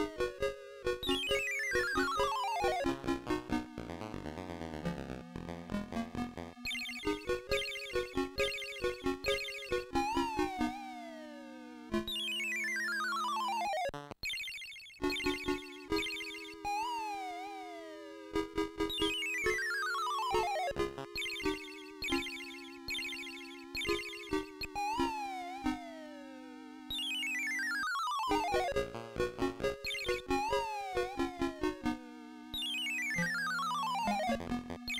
you Thank you.